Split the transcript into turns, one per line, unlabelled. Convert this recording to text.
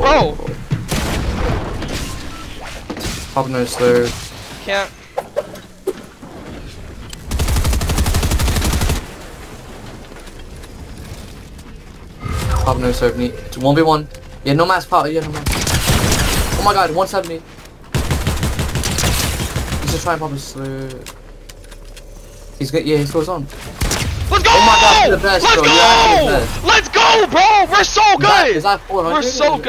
Oh! Bro!
Pop no slur.
Can't.
Pop no slur. It's 1v1. Yeah, no mass power. Yeah, no mass. Oh my god, 170. He's just trying to pop his slur. He's good. Yeah, he scores on.
Let's go!
Oh my God, the best,
Let's
bro. The
go!
best.
Let's go, bro! We're so good!
Is that
We're so good.